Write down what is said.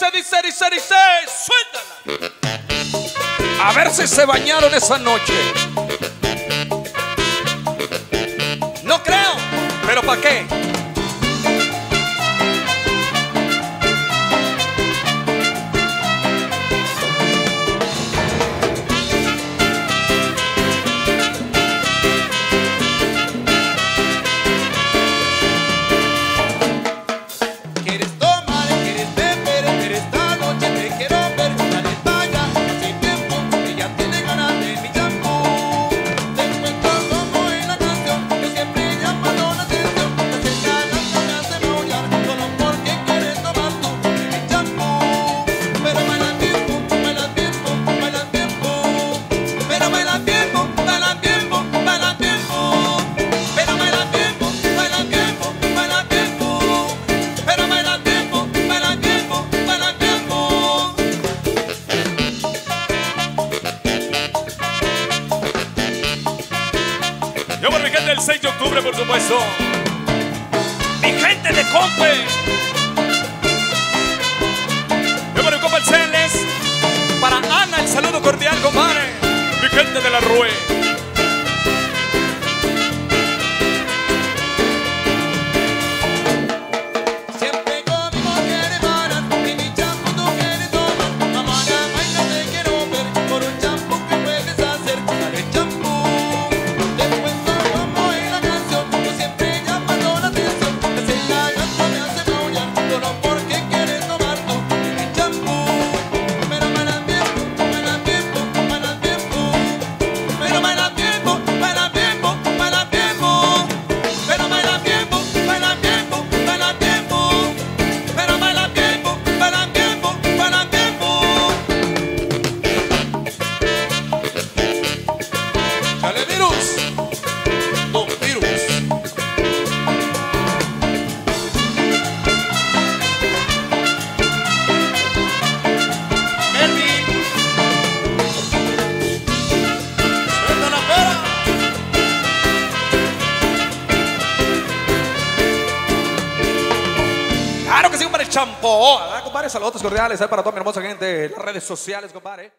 dice, dice, dice, dice, suéltala. A ver si se bañaron esa noche. No creo, pero ¿para qué? Yo por mi gente del 6 de octubre, por supuesto. Mi gente de Compe. Yo por el Compe Para Ana, el saludo cordial, compadre. Mi gente de la Rue. champó. Compadre, saludos cordiales para toda mi hermosa gente. Las redes sociales, compadre.